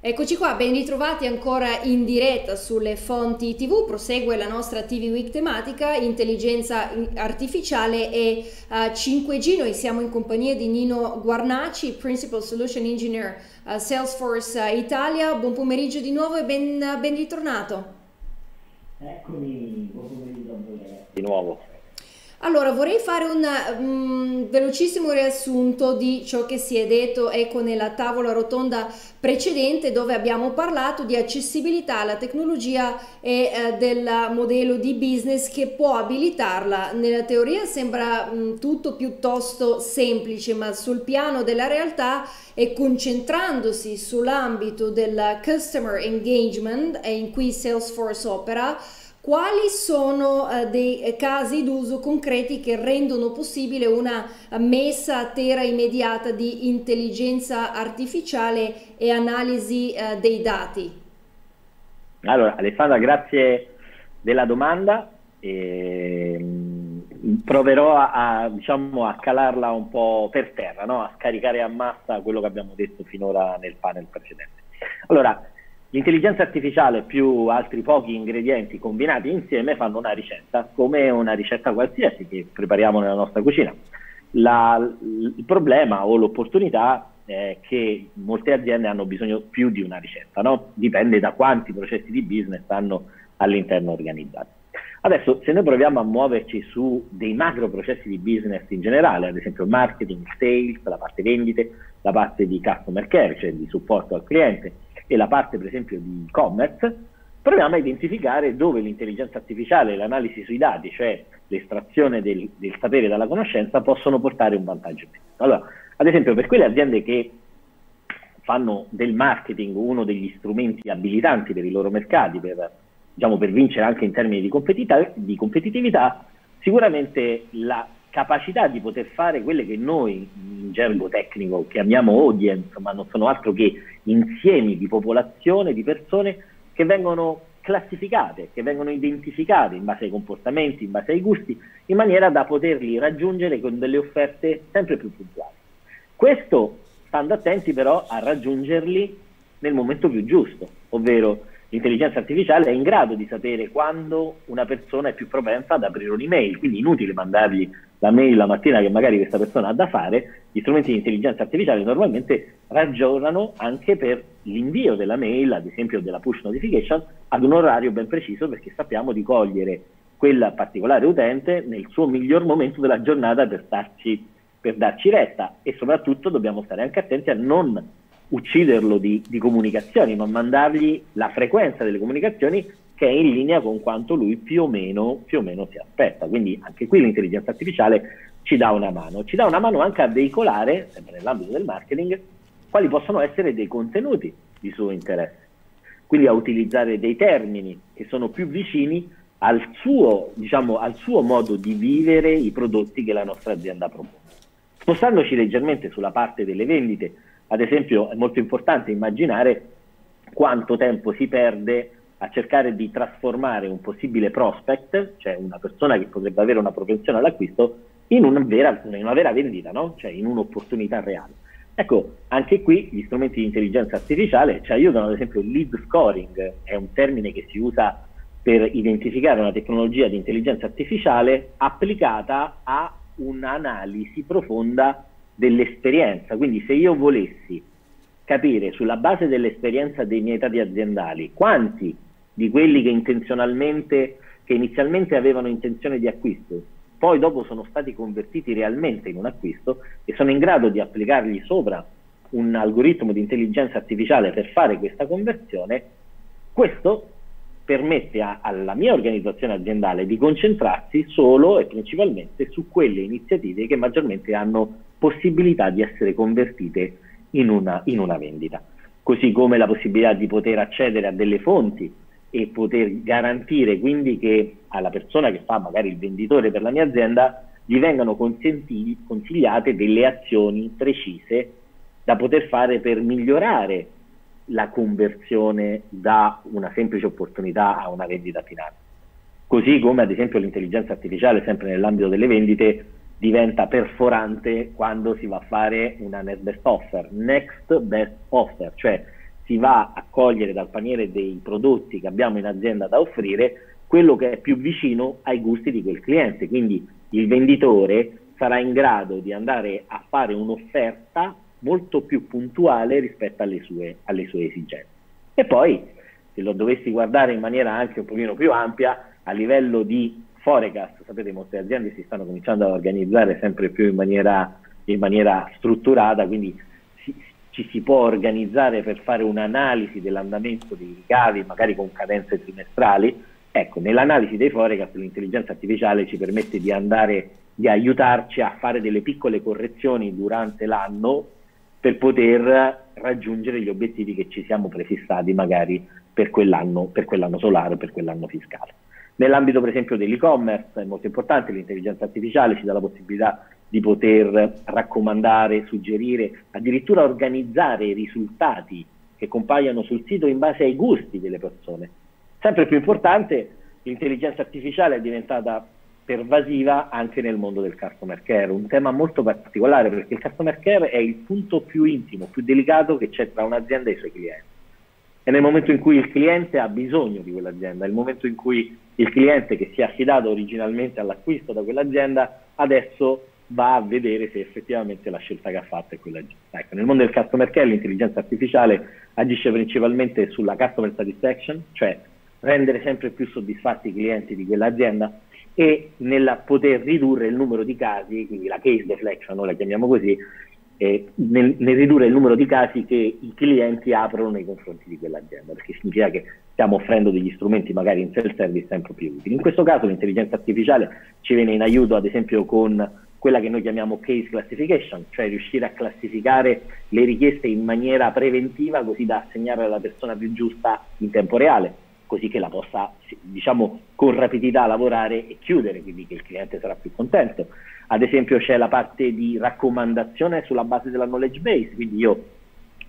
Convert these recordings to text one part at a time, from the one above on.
Eccoci qua, ben ritrovati ancora in diretta sulle fonti TV, prosegue la nostra TV Week tematica intelligenza artificiale e uh, eh, 5G. Noi siamo in compagnia di Nino Guarnaci, Principal Solution Engineer uh, Salesforce uh, Italia. Buon pomeriggio di nuovo e ben, ben ritornato. Eccomi, buon pomeriggio a voi Di nuovo. Allora, vorrei fare un um, velocissimo riassunto di ciò che si è detto ecco, nella tavola rotonda precedente dove abbiamo parlato di accessibilità alla tecnologia e eh, del modello di business che può abilitarla. Nella teoria sembra um, tutto piuttosto semplice, ma sul piano della realtà e concentrandosi sull'ambito del customer engagement e in cui Salesforce opera, quali sono eh, dei eh, casi d'uso concreti che rendono possibile una eh, messa a terra immediata di intelligenza artificiale e analisi dei dati? Allora, Alessandra, grazie della domanda. E, ehm, proverò a, a, diciamo, a, calarla un po' per terra, no? a scaricare a massa quello che abbiamo detto finora nel panel precedente. Allora, L'intelligenza artificiale più altri pochi ingredienti combinati insieme fanno una ricetta, come una ricetta qualsiasi che prepariamo nella nostra cucina. La, il problema o l'opportunità è che molte aziende hanno bisogno più di una ricetta, no? dipende da quanti processi di business hanno all'interno organizzati. Adesso, se noi proviamo a muoverci su dei macro processi di business in generale, ad esempio marketing, sales, la parte vendite, la parte di customer care, cioè di supporto al cliente, e la parte per esempio di e-commerce, proviamo a identificare dove l'intelligenza artificiale e l'analisi sui dati, cioè l'estrazione del, del sapere dalla conoscenza, possono portare un vantaggio. Allora, ad esempio, per quelle aziende che fanno del marketing uno degli strumenti abilitanti per i loro mercati, per, diciamo, per vincere anche in termini di, competitività, di competitività, sicuramente la capacità di poter fare quelle che noi in gergo tecnico chiamiamo audience, ma non sono altro che insiemi di popolazione, di persone che vengono classificate, che vengono identificate in base ai comportamenti, in base ai gusti, in maniera da poterli raggiungere con delle offerte sempre più puntuali. Questo stando attenti però a raggiungerli nel momento più giusto, ovvero l'intelligenza artificiale è in grado di sapere quando una persona è più propensa ad aprire un'email, quindi inutile mandargli la mail la mattina che magari questa persona ha da fare, gli strumenti di intelligenza artificiale normalmente ragionano anche per l'invio della mail, ad esempio della push notification, ad un orario ben preciso perché sappiamo di cogliere quel particolare utente nel suo miglior momento della giornata per, starci, per darci retta. E soprattutto dobbiamo stare anche attenti a non ucciderlo di, di comunicazioni, ma mandargli la frequenza delle comunicazioni che è in linea con quanto lui più o, meno, più o meno si aspetta. Quindi anche qui l'intelligenza artificiale ci dà una mano. Ci dà una mano anche a veicolare, sempre nell'ambito del marketing, quali possono essere dei contenuti di suo interesse. Quindi a utilizzare dei termini che sono più vicini al suo, diciamo, al suo modo di vivere i prodotti che la nostra azienda propone. Spostandoci leggermente sulla parte delle vendite, ad esempio è molto importante immaginare quanto tempo si perde a cercare di trasformare un possibile prospect, cioè una persona che potrebbe avere una propensione all'acquisto, in una vera, in una vera vendita, no? cioè in un'opportunità reale. Ecco, anche qui gli strumenti di intelligenza artificiale ci aiutano, ad esempio il lead scoring è un termine che si usa per identificare una tecnologia di intelligenza artificiale applicata a un'analisi profonda dell'esperienza. Quindi se io volessi capire sulla base dell'esperienza dei miei dati aziendali quanti di quelli che che inizialmente avevano intenzione di acquisto, poi dopo sono stati convertiti realmente in un acquisto e sono in grado di applicargli sopra un algoritmo di intelligenza artificiale per fare questa conversione, questo permette a, alla mia organizzazione aziendale di concentrarsi solo e principalmente su quelle iniziative che maggiormente hanno possibilità di essere convertite in una, in una vendita. Così come la possibilità di poter accedere a delle fonti e poter garantire quindi che alla persona che fa magari il venditore per la mia azienda gli vengano consigliate delle azioni precise da poter fare per migliorare la conversione da una semplice opportunità a una vendita finale. Così come ad esempio l'intelligenza artificiale, sempre nell'ambito delle vendite, diventa perforante quando si va a fare una next best offer, next best offer, cioè si va a cogliere dal paniere dei prodotti che abbiamo in azienda da offrire quello che è più vicino ai gusti di quel cliente. Quindi il venditore sarà in grado di andare a fare un'offerta molto più puntuale rispetto alle sue, alle sue esigenze. E poi, se lo dovessi guardare in maniera anche un pochino più ampia, a livello di forecast, sapete molte aziende si stanno cominciando a organizzare sempre più in maniera, in maniera strutturata, quindi ci si può organizzare per fare un'analisi dell'andamento dei ricavi, magari con cadenze trimestrali. Ecco, nell'analisi dei forecast l'intelligenza artificiale ci permette di andare di aiutarci a fare delle piccole correzioni durante l'anno per poter raggiungere gli obiettivi che ci siamo prefissati magari per quell'anno, per quell'anno solare, per quell'anno fiscale. Nell'ambito per esempio dell'e-commerce è molto importante, l'intelligenza artificiale ci dà la possibilità di poter raccomandare, suggerire, addirittura organizzare i risultati che compaiono sul sito in base ai gusti delle persone. Sempre più importante, l'intelligenza artificiale è diventata pervasiva anche nel mondo del customer care, un tema molto particolare perché il customer care è il punto più intimo, più delicato che c'è tra un'azienda e i suoi clienti. È nel momento in cui il cliente ha bisogno di quell'azienda, è il momento in cui il cliente che si è affidato originalmente all'acquisto da quell'azienda adesso va a vedere se effettivamente la scelta che ha fatto è quella giusta. Ecco, nel mondo del customer care l'intelligenza artificiale agisce principalmente sulla customer satisfaction, cioè rendere sempre più soddisfatti i clienti di quell'azienda e nel poter ridurre il numero di casi, quindi la case deflection, noi la chiamiamo così, eh, nel, nel, ridurre il numero di casi che i clienti aprono nei confronti di quell'azienda, perché significa che stiamo offrendo degli strumenti magari in self-service sempre più utili. In questo caso l'intelligenza artificiale ci viene in aiuto ad esempio con quella che noi chiamiamo case classification, cioè riuscire a classificare le richieste in maniera preventiva così da assegnare alla persona più giusta in tempo reale così che la possa, diciamo, con rapidità lavorare e chiudere, quindi che il cliente sarà più contento. Ad esempio c'è la parte di raccomandazione sulla base della knowledge base, quindi io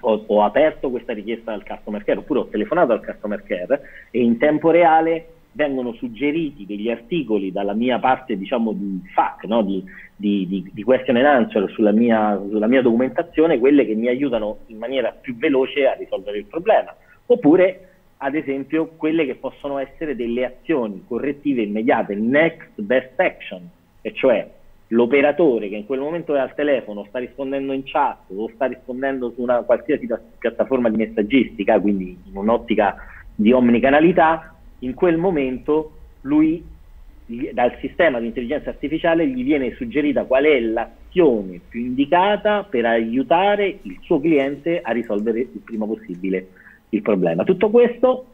ho, ho aperto questa richiesta al customer care oppure ho telefonato al customer care e in tempo reale vengono suggeriti degli articoli dalla mia parte diciamo di FAQ, no? di, di, di, di, question and answer sulla mia, sulla mia documentazione, quelle che mi aiutano in maniera più veloce a risolvere il problema. Oppure ad esempio quelle che possono essere delle azioni correttive immediate, next best action, e cioè l'operatore che in quel momento è al telefono, sta rispondendo in chat o sta rispondendo su una qualsiasi piattaforma di messaggistica, quindi in un'ottica di omnicanalità, in quel momento lui dal sistema di intelligenza artificiale gli viene suggerita qual è l'azione più indicata per aiutare il suo cliente a risolvere il prima possibile il problema. Tutto questo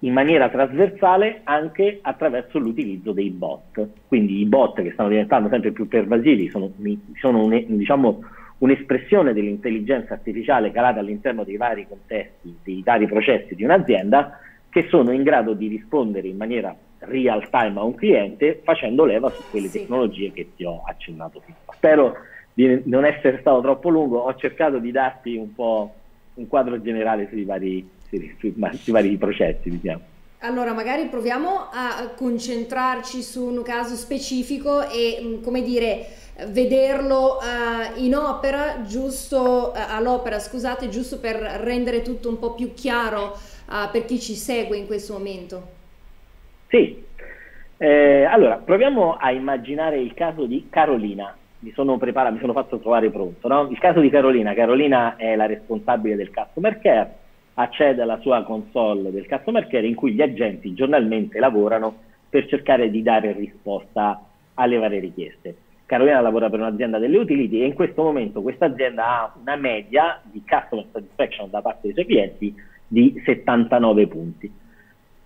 in maniera trasversale anche attraverso l'utilizzo dei bot. Quindi i bot che stanno diventando sempre più pervasivi sono, sono un, diciamo, un'espressione dell'intelligenza artificiale calata all'interno dei vari contesti, dei vari processi di un'azienda che sono in grado di rispondere in maniera real time a un cliente facendo leva su quelle sì. tecnologie che ti ho accennato prima. Spero di non essere stato troppo lungo, ho cercato di darti un po' un quadro generale sui vari, sui, sui, sui vari processi, diciamo. Allora, magari proviamo a concentrarci su un caso specifico e, mm, come dire, vederlo uh, in opera, giusto uh, all'opera, scusate, giusto per rendere tutto un po' più chiaro uh, per chi ci segue in questo momento. Sì, eh, allora proviamo a immaginare il caso di Carolina mi sono preparato, mi sono fatto trovare pronto. No? Il caso di Carolina, Carolina è la responsabile del customer care, accede alla sua console del customer care in cui gli agenti giornalmente lavorano per cercare di dare risposta alle varie richieste. Carolina lavora per un'azienda delle utility e in questo momento questa azienda ha una media di customer satisfaction da parte dei suoi clienti di 79 punti.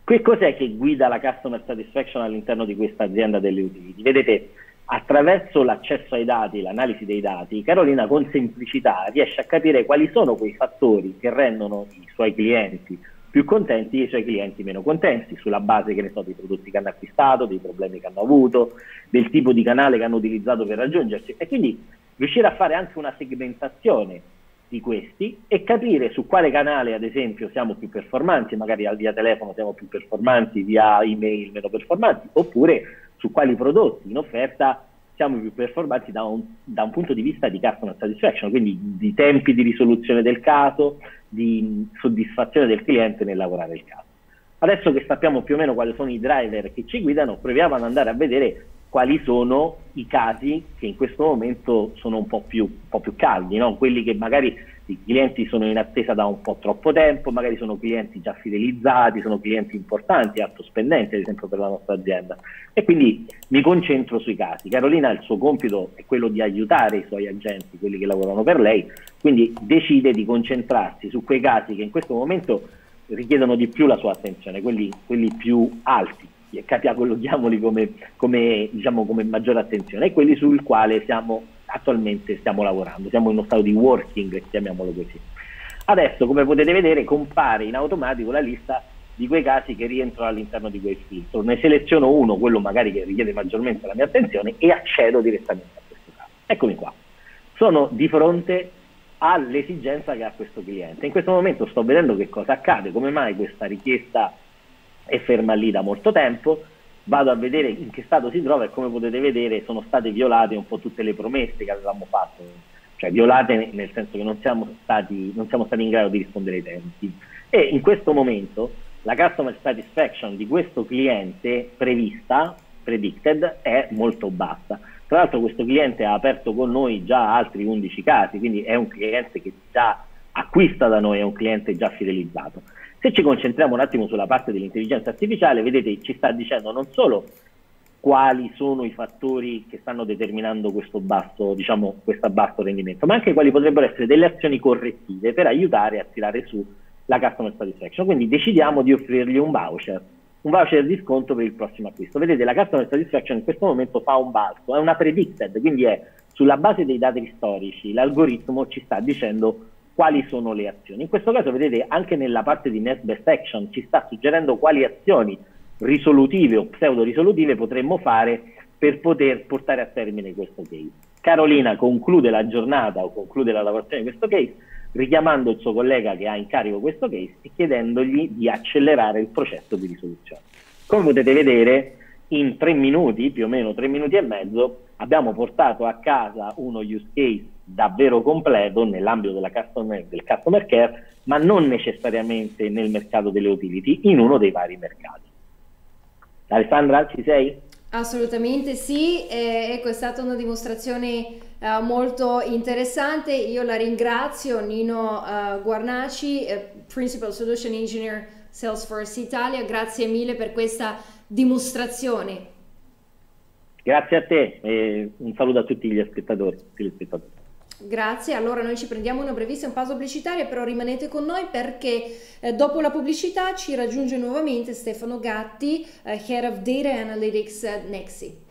Che cos'è che guida la customer satisfaction all'interno di questa azienda delle utility? Vedete, attraverso l'accesso ai dati, l'analisi dei dati, Carolina con semplicità riesce a capire quali sono quei fattori che rendono i suoi clienti più contenti e i suoi clienti meno contenti, sulla base so, dei prodotti che hanno acquistato, dei problemi che hanno avuto, del tipo di canale che hanno utilizzato per raggiungersi. E quindi riuscire a fare anche una segmentazione di questi e capire su quale canale ad esempio siamo più performanti, magari via telefono siamo più performanti, via email meno performanti, oppure su quali prodotti in offerta siamo più performanti da un, da un, punto di vista di customer satisfaction, quindi di tempi di risoluzione del caso, di soddisfazione del cliente nel lavorare il caso. Adesso che sappiamo più o meno quali sono i driver che ci guidano, proviamo ad andare a vedere quali sono i casi che in questo momento sono un po' più, un po più caldi, no? quelli che magari i clienti sono in attesa da un po' troppo tempo, magari sono clienti già fidelizzati, sono clienti importanti, alto spendenti ad esempio per la nostra azienda. E quindi mi concentro sui casi. Carolina il suo compito è quello di aiutare i suoi agenti, quelli che lavorano per lei, quindi decide di concentrarsi su quei casi che in questo momento richiedono di più la sua attenzione, quelli, quelli più alti, catalogiamoli come, come, diciamo, come maggiore attenzione, e quelli sul quale siamo attualmente stiamo lavorando, siamo in uno stato di working, chiamiamolo così. Adesso, come potete vedere, compare in automatico la lista di quei casi che rientrano all'interno di quel filtro. Ne seleziono uno, quello magari che richiede maggiormente la mia attenzione, e accedo direttamente a questo caso. Eccomi qua. Sono di fronte all'esigenza che ha questo cliente. In questo momento sto vedendo che cosa accade, come mai questa richiesta è ferma lì da molto tempo, vado a vedere in che stato si trova e come potete vedere sono state violate un po' tutte le promesse che avevamo fatto, cioè violate nel senso che non siamo stati, non siamo stati in grado di rispondere ai tempi. E in questo momento la customer satisfaction di questo cliente prevista, predicted, è molto bassa. Tra l'altro questo cliente ha aperto con noi già altri 11 casi, quindi è un cliente che già acquista da noi, è un cliente già fidelizzato. Se ci concentriamo un attimo sulla parte dell'intelligenza artificiale, vedete ci sta dicendo non solo quali sono i fattori che stanno determinando questo basso, diciamo, questo basso rendimento, ma anche quali potrebbero essere delle azioni correttive per aiutare a tirare su la customer satisfaction. Quindi decidiamo di offrirgli un voucher, un voucher di sconto per il prossimo acquisto. Vedete, la customer satisfaction in questo momento fa un balzo, è una predicted, quindi è sulla base dei dati storici, l'algoritmo ci sta dicendo quali sono le azioni. In questo caso vedete anche nella parte di Next Best Action ci sta suggerendo quali azioni risolutive o pseudo risolutive potremmo fare per poter portare a termine questo case. Carolina conclude la giornata o conclude la lavorazione di questo case richiamando il suo collega che ha in carico questo case e chiedendogli di accelerare il processo di risoluzione. Come potete vedere, in tre minuti, più o meno tre minuti e mezzo, abbiamo portato a casa uno use case davvero completo nell'ambito customer, del customer care, ma non necessariamente nel mercato delle utility, in uno dei vari mercati. Alessandra, ci sei? Assolutamente sì, eh, ecco è stata una dimostrazione eh, molto interessante, io la ringrazio Nino eh, Guarnaci, eh, Principal Solution Engineer Salesforce Italia, grazie mille per questa dimostrazione. Grazie a te e un saluto a tutti gli spettatori. Grazie, allora noi ci prendiamo una brevissima pausa pubblicitaria, però rimanete con noi perché eh, dopo la pubblicità ci raggiunge nuovamente Stefano Gatti, eh, Head of Data Analytics at Nexi.